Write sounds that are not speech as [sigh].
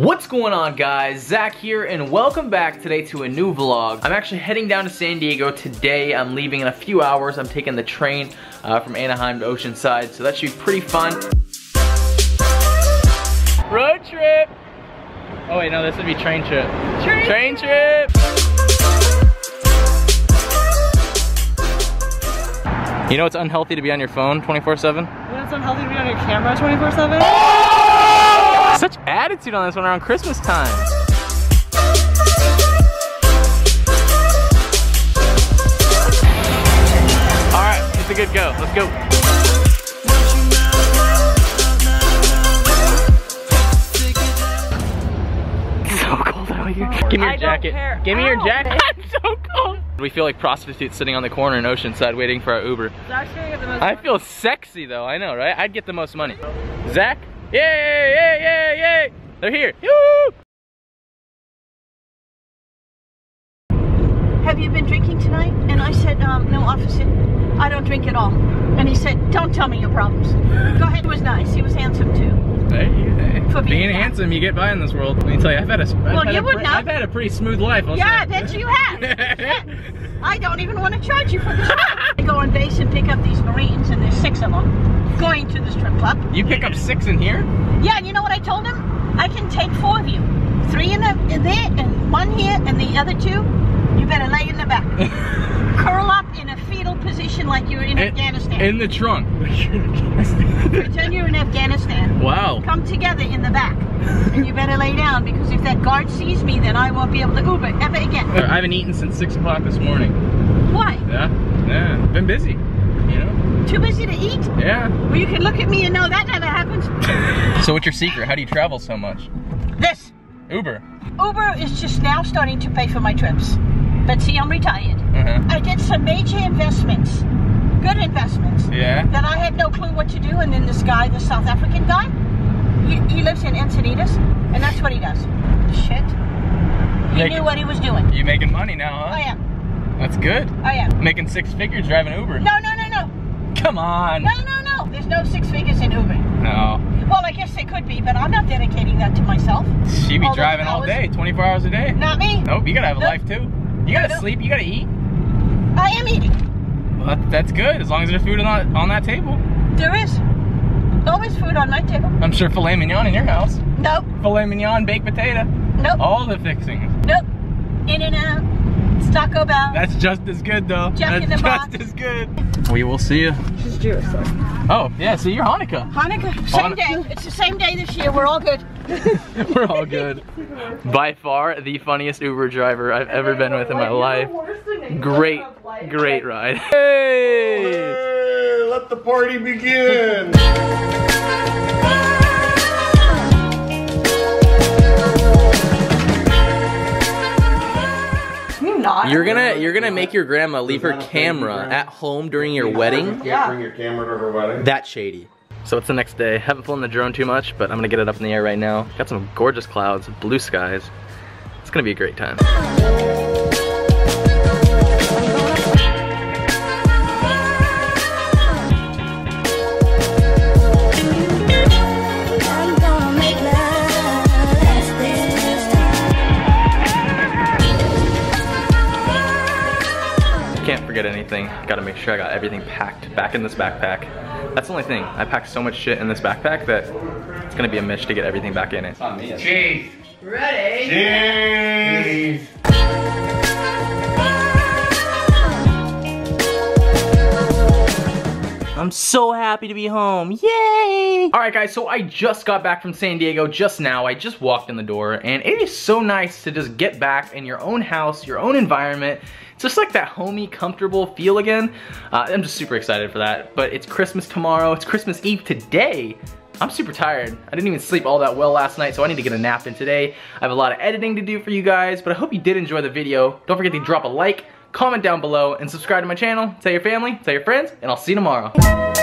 What's going on guys? Zack here and welcome back today to a new vlog. I'm actually heading down to San Diego today. I'm leaving in a few hours. I'm taking the train uh, from Anaheim to Oceanside, so that should be pretty fun. Road trip! Oh wait, no, this would be train trip. Train, train trip! You know it's unhealthy to be on your phone 24-7? You know it's unhealthy to be on your camera 24-7? Such attitude on this one around Christmas time. All right, it's a good go. Let's go. [laughs] So cold out here. Give me your I jacket. Give me I your jacket. [laughs] I'm so cold. We feel like prostitutes sitting on the corner in Oceanside waiting for our Uber. Zack's gonna get the most I feel sexy though, I know, right? I'd get the most money. Zach? Yay, yay, yay, yay! They're here. Yoo! have you been drinking tonight? And I said, um, no, officer, I don't drink at all. And he said, don't tell me your problems. Go ahead, He was nice. He was handsome too. Hey, hey. For being Being handsome, you get by in this world. Let me tell you, I've had a, I've Well, had you a would not. I've had a pretty smooth life. I'll Yeah, I bet you have. [laughs] I don't even want to charge you for this. [laughs] I go on base and pick up these Marines, and there's six of going to the strip club. You pick up six in here? Yeah, and you know what I told him? I can take four of you. Three in, the, in there, and one here, and the other two, you better lay in the back. [laughs] Curl up in a fetal position like you're in Afghanistan. In the trunk. [laughs] Pretend you're in Afghanistan. wow. Come together in the back. And you better lay down because if that guard sees me, then I won't be able to Uber ever again. I haven't eaten since six o'clock this morning. Why? Yeah, yeah. Been busy. You know? Too busy to eat? Yeah. Well, you can look at me and know that never happens. [laughs] So what's your secret? How do you travel so much? This. Uber. Uber is just now starting to pay for my trips. But see, I'm retired. Uh-huh. I did some major investments, good investments, Yeah. that I had no clue what to do. And then this guy, the South African guy, he, he lives in Encinitas, and that's what he does. Shit. He Make- knew what he was doing. You making money now, huh? I am. That's good. I am. Making six figures driving Uber. No, no, no. Come on. No, no, no. There's no six figures in Uber. No. Well, I guess there could be, but I'm not dedicating that to myself. She be All driving all day, 24 hours a day. Not me. Nope, you gotta have a life too. You gotta Nope. sleep, you gotta eat. I am eating. Well, that, that's good, as long as there's food on, on that table. There is always food on my table. I'm sure filet mignon in your house. Nope. Filet mignon, baked potato, Nope. all the fixings. Nope. In and out. It's Taco Bell. That's just as good though. Jack that's in the just Box. as good. We will see you. She's Jewish, so. Oh, yeah, so you're Hanukkah. Hanukkah. Same Hanu- day. It's the same day this year. We're all good. [laughs] We're all good. By far, the funniest Uber driver I've ever been with in my life. Great, great ride. Hey! Hey, let the party begin. [laughs] You're gonna you're gonna make your grandma leave her camera at home during your wedding? Can't bring your camera to her wedding. That's shady. So it's the next day. Haven't flown the drone too much, but I'm gonna get it up in the air right now. Got some gorgeous clouds, blue skies. It's gonna be a great time. Can't forget anything. Gotta make sure I got everything packed back in this backpack. That's the only thing. I packed so much shit in this backpack that it's gonna be a mish to get everything back in it. Cheese. Ready? Cheese. I'm so happy to be home. Yay! All right, guys, so I just got back from San Diego just now. I just walked in the door, and it is so nice to just get back in your own house, your own environment. It's just like that homey, comfortable feel again. Uh, I'm just super excited for that. But it's Christmas tomorrow. It's Christmas Eve today. I'm super tired. I didn't even sleep all that well last night, so I need to get a nap in today. I have a lot of editing to do for you guys, but I hope you did enjoy the video. Don't forget to drop a like, comment down below, and subscribe to my channel. Tell your family, tell your friends, and I'll see you tomorrow.